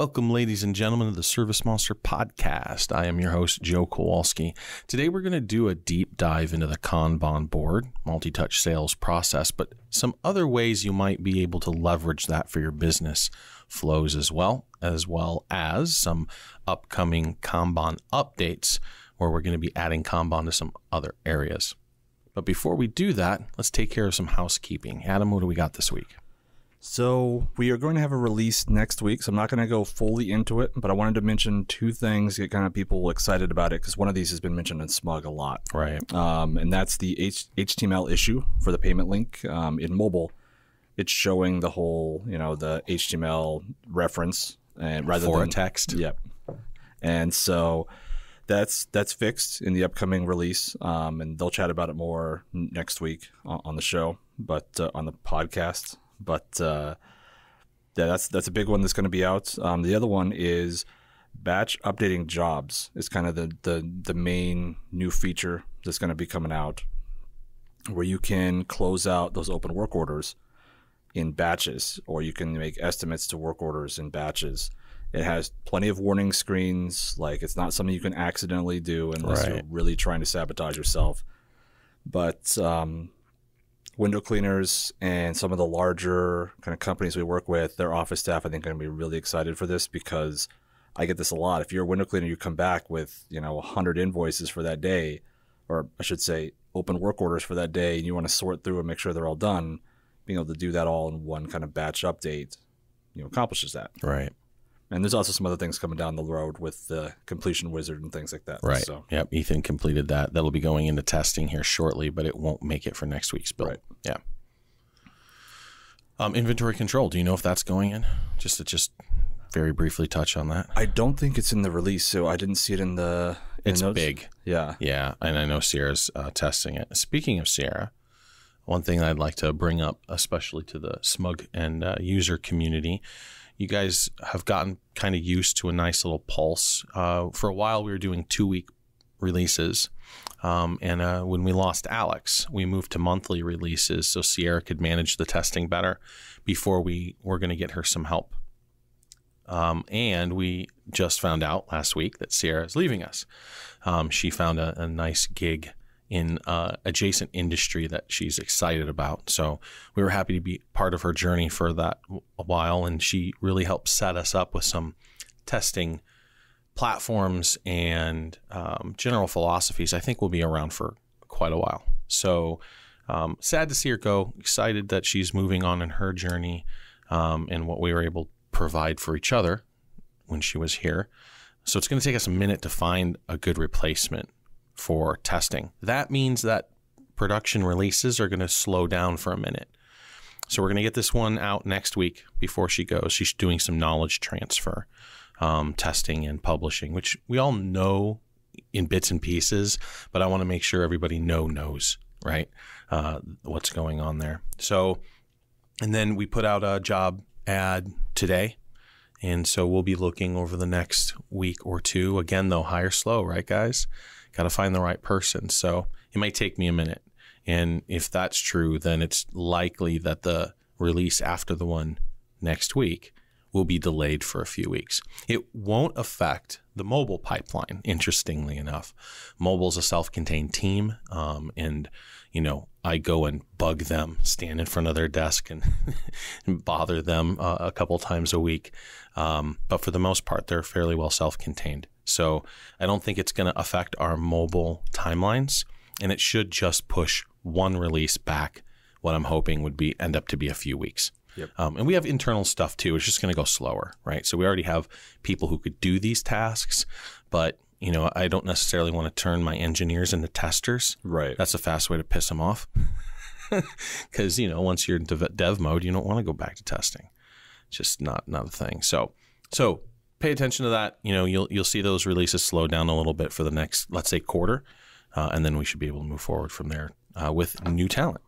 Welcome, ladies and gentlemen, to the Service Monster podcast. I am your host, Joe Kowalski. Today, we're going to do a deep dive into the Kanban board, multi touch sales process, but some other ways you might be able to leverage that for your business flows as well, as well as some upcoming Kanban updates where we're going to be adding Kanban to some other areas. But before we do that, let's take care of some housekeeping. Adam, what do we got this week? So we are going to have a release next week. So I'm not going to go fully into it, but I wanted to mention two things get kind of people excited about it because one of these has been mentioned in SMUG a lot. Right. Um, and that's the H- HTML issue for the payment link um, in mobile. It's showing the whole, you know, the HTML reference and rather For a than text. Yep. And so that's that's fixed in the upcoming release, um, and they'll chat about it more next week on, on the show, but uh, on the podcast. But uh, yeah, that's that's a big one that's going to be out. Um, the other one is batch updating jobs is kind of the the the main new feature that's going to be coming out, where you can close out those open work orders in batches, or you can make estimates to work orders in batches. It has plenty of warning screens. Like it's not something you can accidentally do unless you're really trying to sabotage yourself. But um, window cleaners and some of the larger kind of companies we work with, their office staff, I think, are going to be really excited for this because I get this a lot. If you're a window cleaner, you come back with you know 100 invoices for that day, or I should say, open work orders for that day, and you want to sort through and make sure they're all done. Being able to do that all in one kind of batch update, you know, accomplishes that. Right. And there's also some other things coming down the road with the completion wizard and things like that. Right. So Yep. Ethan completed that. That'll be going into testing here shortly, but it won't make it for next week's build. Right. Yeah. Um, inventory control. Do you know if that's going in? Just to just very briefly touch on that. I don't think it's in the release, so I didn't see it in the. in It's notes. big. Yeah. Yeah, and I know Sierra's uh, testing it. Speaking of Sierra, one thing I'd like to bring up, especially to the SMUG and uh, user community, you guys have gotten kind of used to a nice little pulse. Uh, for a while, we were doing two week releases. Um, and uh, when we lost Alex, we moved to monthly releases so Sierra could manage the testing better before we were going to get her some help. Um, and we just found out last week that Sierra is leaving us. Um, she found a, a nice gig in uh, adjacent industry that she's excited about. So we were happy to be part of her journey for that a while, and she really helped set us up with some testing platforms and um, general philosophies. I think will be around for quite a while. So um, sad to see her go. Excited that she's moving on in her journey um, and what we were able to provide for each other when she was here. So it's going to take us a minute to find a good replacement for testing. That means that production releases are going to slow down for a minute. So we're going to get this one out next week before she goes. She's doing some knowledge transfer, um, testing and publishing, which we all know in bits and pieces, but I want to make sure everybody know knows, right? Uh, what's going on there. So, and then we put out a job ad today. And so we'll be looking over the next week or two. Again, though, hire slow, right, guys? Got to find the right person. So it might take me a minute. And if that's true, then it's likely that the release after the one next week will be delayed for a few weeks. It won't affect the mobile pipeline, interestingly enough. Mobile's a self contained team. Um, and, you know, I go and bug them, stand in front of their desk and, and bother them uh, a couple times a week. Um, but for the most part, they're fairly well self contained. So I don't think it's going to affect our mobile timelines. And it should just push one release back. What I'm hoping would be end up to be a few weeks. Yep. Um, and we have internal stuff too. It's just going to go slower, right? So we already have people who could do these tasks, but you know, I don't necessarily want to turn my engineers into testers. Right. That's a fast way to piss them off. Because you know, once you're in dev, dev mode, you don't want to go back to testing. It's just not not a thing. So so pay attention to that. You know, you'll you'll see those releases slow down a little bit for the next, let's say, quarter, uh, and then we should be able to move forward from there uh, with new talent.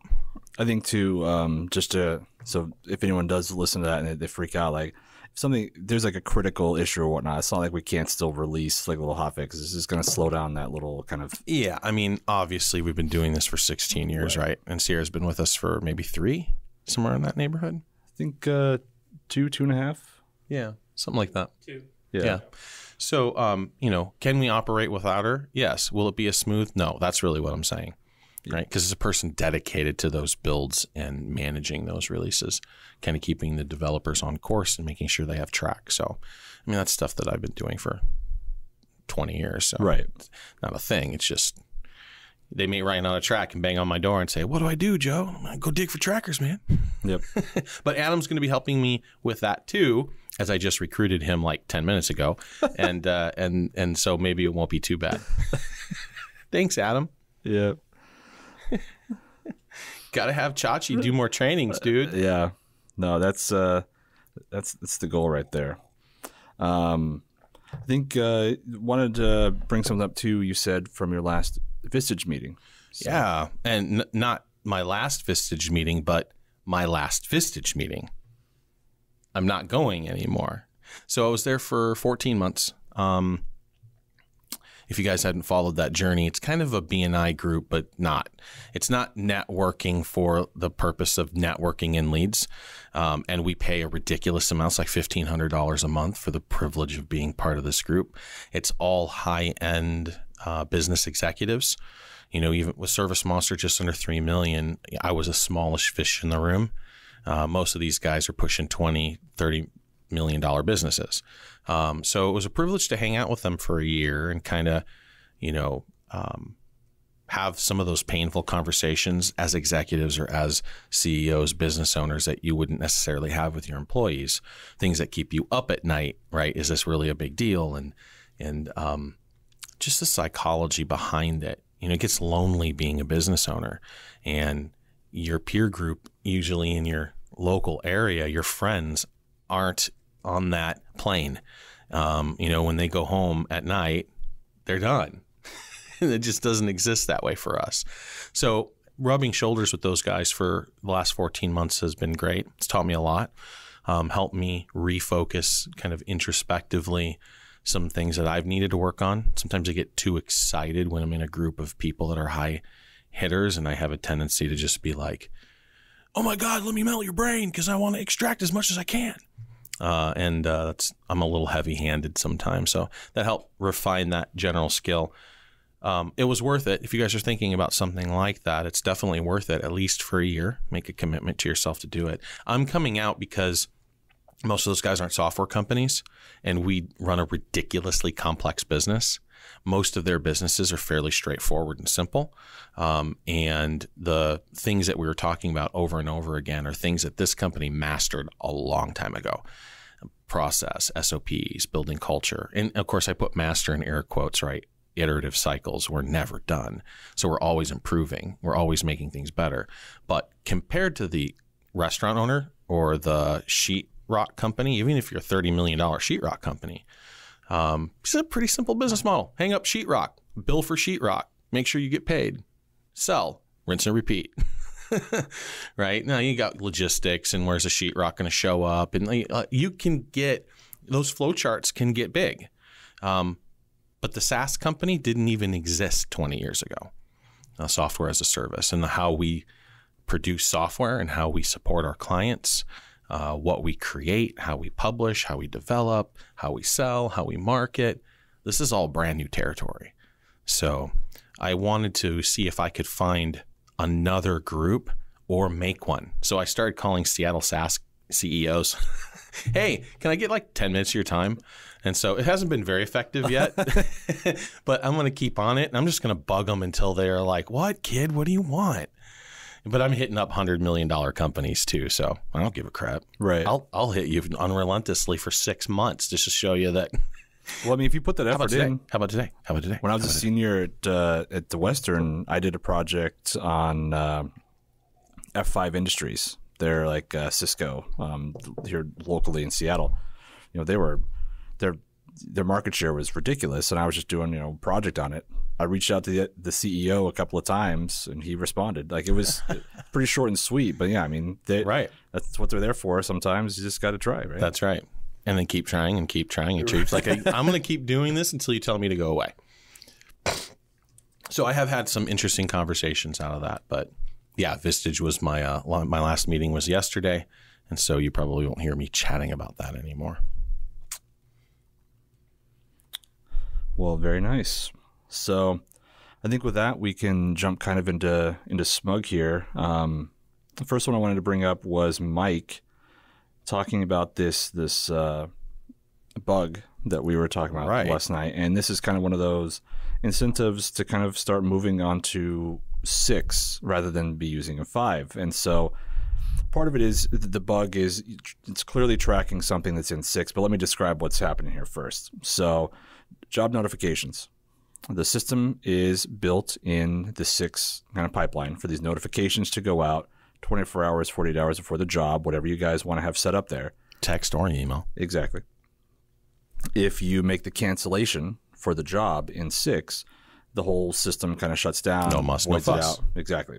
I think too, um, just to so if anyone does listen to that and they, they freak out, like if something there's like a critical issue or whatnot, it's not like we can't still release like little hotfix. It's just going to slow down that little kind of Yeah, I mean, obviously we've been doing this for 16 years, right? And Sierra's been with us for maybe three, somewhere in that neighborhood. I think uh, two two and a half. Yeah. something like that. Two. Yeah. So, um, you know, can we operate without her? Yes. Will it be as smooth? No. That's really what I'm saying, right? Because it's a person dedicated to those builds and managing those releases, kind of keeping the developers on course and making sure they have track. So, I mean, that's stuff that I've been doing for 20 years. So, Right. not a thing. It's just they may write on a track and bang on my door and say, "What do I do, Joe? I'm gonna go dig for trackers, man." Yep. But Adam's going to be helping me with that too, as I just recruited him like ten minutes ago, and uh, and and so maybe it won't be too bad. Thanks, Adam. Yep. Got to have Chachi do more trainings, dude. Yeah. No, that's uh that's that's the goal right there. Um I think uh wanted to bring something up too you said from your last Vistage meeting. Yeah, and n- not my last Vistage meeting, but my last Vistage meeting. I'm not going anymore. So I was there for 14 months. Um, if you guys hadn't followed that journey, it's kind of a BNI group, but not. It's not networking for the purpose of networking in leads. Um, and we pay a ridiculous amount, it's like $1,500 a month for the privilege of being part of this group. It's all high end uh, business executives. You know, even with Service Monster just under 3 million, I was a smallish fish in the room. Uh, most of these guys are pushing 20, 30 million dollar businesses. Um, so it was a privilege to hang out with them for a year and kind of, you know, um, have some of those painful conversations as executives or as CEOs, business owners that you wouldn't necessarily have with your employees. Things that keep you up at night, right? Is this really a big deal? And and um, just the psychology behind it. You know, it gets lonely being a business owner, and your peer group, usually in your local area, your friends aren't on that plane. Um, you know, when they go home at night, they're done. it just doesn't exist that way for us. So, rubbing shoulders with those guys for the last 14 months has been great. It's taught me a lot, um, helped me refocus kind of introspectively some things that I've needed to work on. Sometimes I get too excited when I'm in a group of people that are high hitters, and I have a tendency to just be like, oh my God, let me melt your brain because I want to extract as much as I can. Uh, and uh, I'm a little heavy-handed sometimes, so that helped refine that general skill. Um, it was worth it. If you guys are thinking about something like that, it's definitely worth it. At least for a year, make a commitment to yourself to do it. I'm coming out because most of those guys aren't software companies, and we run a ridiculously complex business. Most of their businesses are fairly straightforward and simple. Um, and the things that we were talking about over and over again are things that this company mastered a long time ago process, SOPs, building culture. And of course, I put master in air quotes, right? Iterative cycles were never done. So we're always improving, we're always making things better. But compared to the restaurant owner or the sheetrock company, even if you're a $30 million sheetrock company, um, it's a pretty simple business model. Hang up sheetrock, bill for sheetrock, make sure you get paid, sell, rinse and repeat. right now, you got logistics and where's the sheetrock going to show up, and uh, you can get those flow charts can get big. Um, but the SaaS company didn't even exist 20 years ago. Uh, software as a service and how we produce software and how we support our clients uh, what we create, how we publish, how we develop, how we sell, how we market. This is all brand new territory. So I wanted to see if I could find another group or make one. So I started calling Seattle SaaS CEOs. hey, can I get like 10 minutes of your time? And so it hasn't been very effective yet, but I'm going to keep on it. And I'm just going to bug them until they're like, what, kid? What do you want? But I'm hitting up hundred million dollar companies too, so I don't give a crap. Right. I'll I'll hit you unrelentlessly for six months just to show you that. well, I mean, if you put that How about effort today? in, How about today? How about today? when I was a senior at uh, at the Western, I did a project on uh, F5 Industries. They're like uh, Cisco um, here locally in Seattle. You know, they were their their market share was ridiculous, and I was just doing you know a project on it. I reached out to the, the CEO a couple of times, and he responded. Like it was pretty short and sweet, but yeah, I mean, they, Right. That's what they're there for. Sometimes you just got to try, right? That's right. And then keep trying and keep trying and keep like I, I'm going to keep doing this until you tell me to go away. So I have had some interesting conversations out of that, but yeah, Vistage was my uh, my last meeting was yesterday, and so you probably won't hear me chatting about that anymore. Well, very nice. So, I think with that we can jump kind of into into SMUG here. Um, the first one I wanted to bring up was Mike talking about this this uh, bug that we were talking about Right. last night, and this is kind of one of those incentives to kind of start moving on to six rather than be using a five, and so. Part of it is the bug is it's clearly tracking something that's in six, but let me describe what's happening here first. So, job notifications. The system is built in the six kind of pipeline for these notifications to go out 24 hours, 48 hours before the job, whatever you guys want to have set up there. Text or email. Exactly. If you make the cancellation for the job in six, the whole system kind of shuts down. No muss, no fuss. out. Exactly.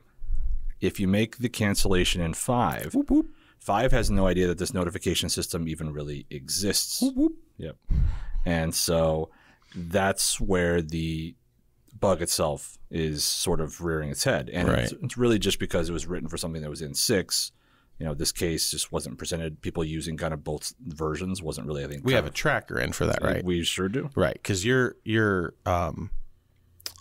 If you make the cancellation in five, five has no idea that this notification system even really exists. Yep. And so that's where the bug itself is sort of rearing its head. And it's, Right. it's really just because it was written for something that was in six. You know, this case just wasn't presented. People using kind of both versions wasn't really, I think, We have a tracker in for that, right? We sure do. Right, because your your um,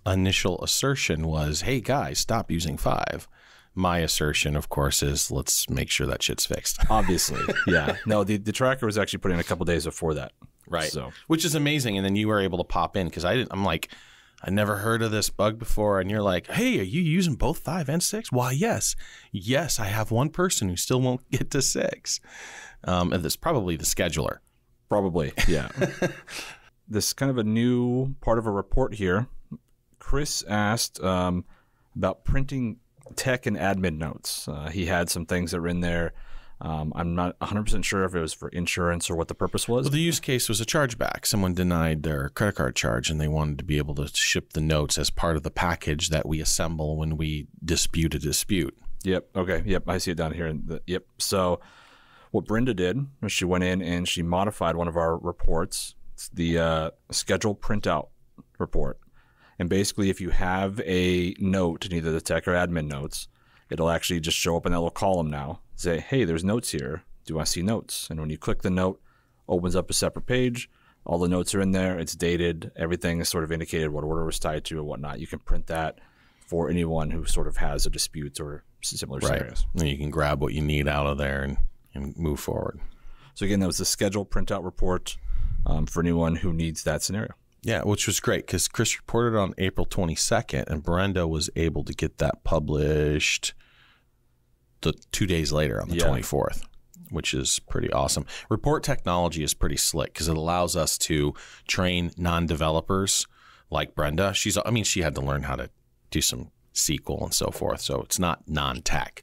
initial assertion was, "Hey guys, stop using five. My assertion, of course, is let's make sure that shit's fixed. Obviously. yeah. No, the, the tracker was actually put in a couple days before that. Right. So, Which is amazing. And then you were able to pop in because I didn't. I'm like, I never heard of this bug before. And you're like, Hey, are you using both five and six? Why, yes, yes. I have one person who still won't get to six. Um, and that's probably the scheduler. Probably, yeah. this is kind of a new part of a report here. Chris asked um, about printing tech and admin notes. Uh, he had some things that were in there. Um, I'm not 100% sure if it was for insurance or what the purpose was. Well, the use case was a chargeback. Someone denied their credit card charge, and they wanted to be able to ship the notes as part of the package that we assemble when we dispute a dispute. Yep. Okay. Yep. I see it down here. In the, yep. So, what Brenda did was she went in and she modified one of our reports, it's the uh, schedule printout report. And basically, if you have a note in either the tech or admin notes, it'll actually just show up in that little column now. Say, hey, there's notes here. Do I see notes? And when you click the note, opens up a separate page. All the notes are in there. It's dated. Everything is sort of indicated what order was tied to and whatnot. You can print that for anyone who sort of has a dispute or similar scenarios. And you can grab what you need out of there and, and move forward. So again, that was the schedule printout report um, for anyone who needs that scenario. Yeah, which was great because Chris reported on April 22nd, and Brenda was able to get that published the two days later on the Yeah. 24th, which is pretty awesome. Report technology is pretty slick because it allows us to train non-developers like Brenda. She's, I mean, she had to learn how to do some SQL and so forth, so it's not non-tech.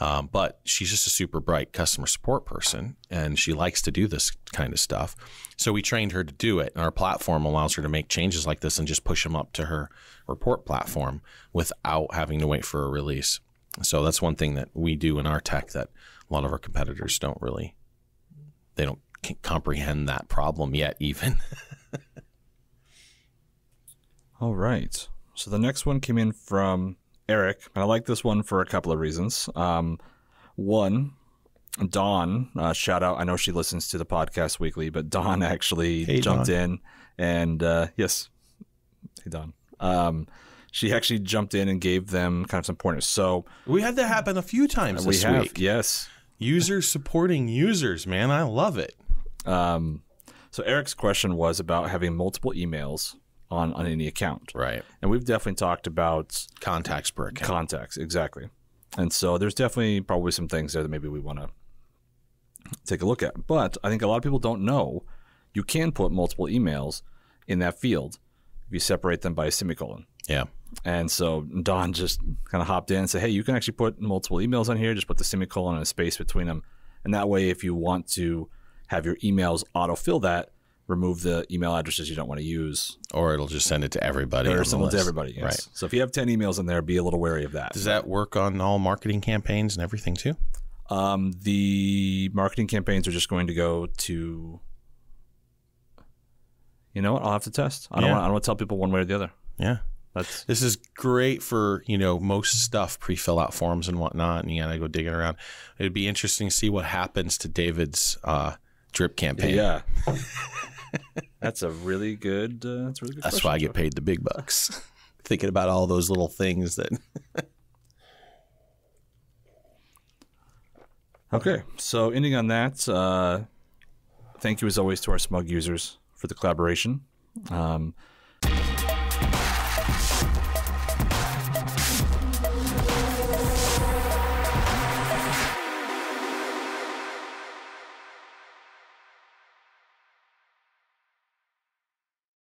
Um, but she's just a super bright customer support person and she likes to do this kind of stuff. So we trained her to do it. And our platform allows her to make changes like this and just push them up to her report platform without having to wait for a release. So that's one thing that we do in our tech that a lot of our competitors don't really, they don't comprehend that problem yet, even. All right. So the next one came in from Eric, and I like this one for a couple of reasons. Um, one, Dawn, uh, shout out. I know she listens to the podcast weekly, but Dawn actually Hey, jumped Dawn. in and uh, yes, hey Dawn. Um, she actually jumped in and gave them kind of some pointers. So we had that happen a few times we this have week. yes. Users supporting users, man. I love it. Um, so Eric's question was about having multiple emails on on any account, Right. and we've definitely talked about Contacts per account. contacts exactly and so there's definitely probably some things there that maybe we want to take a look at but i think a lot of people don't know you can put multiple emails in that field if you separate them by a semicolon yeah. And so don just kind of hopped in and said hey you can actually put multiple emails on here just put the semicolon and a space between them and that way if you want to have your emails autofill that remove the email addresses you don't want to use Or it'll just send it to everybody. or send it to everybody yes. Right. so if you have 10 emails in there be a little wary of that Does that work on all marketing campaigns and everything too? Um, the marketing campaigns are just going to go to. You know what? I'll have to test. I don't. Yeah. Want, I don't want to tell people one way or the other. Yeah. That's This is great for, you know, most stuff, pre-fill out forms and whatnot, and you gotta go digging around. It'd be interesting to see what happens to David's uh, drip campaign. yeah. That's a really good. Uh, that's really good. That's why I get paid the big bucks. Thinking about all those little things that. Okay, so ending on that, uh, thank you as always to our SMUG users for the collaboration. Um,